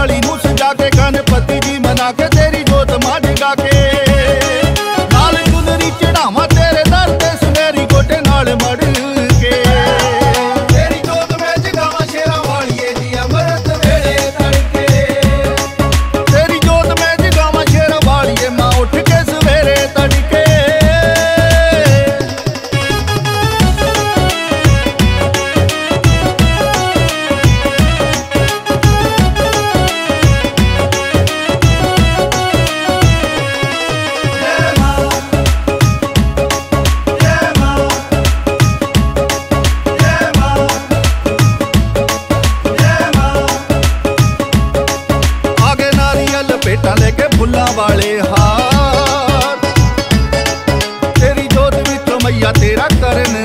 ਫੁੱਲਾਂ ਨਾਲ ਥਾਲੀ ਨੂੰ ਸਜਾ ਕੇ ਗਣਪਤੀ ਜੀ ਮਨਾ ਕੇ ਤੇਰੀ ਜੋਤ ਮਾਂ ਜਗਾ ਕੇ ਨਾਰੀਅਲ ਪੇਟਾਂ ਲੈ ਕੇ ਫੁੱਲਾਂ ਵਾਲੇ ਹਾਰ ਤੇਰੀ ਜੋਤ ਵਿੱਚ ਮਈਆ ਤੇਰਾ ਕਰਨ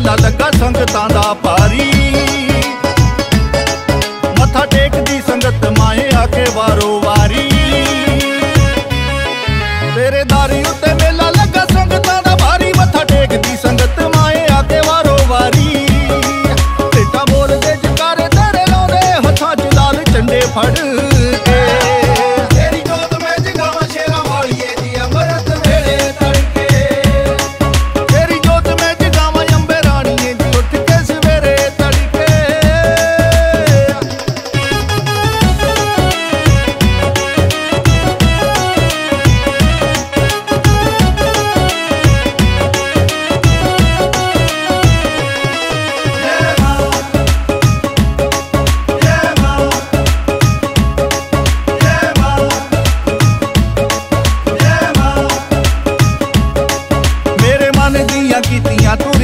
ਮੇਲਾ ਸੰਗਤਾਂ ਦਾ ਭਾਰੀ।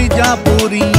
de Apurim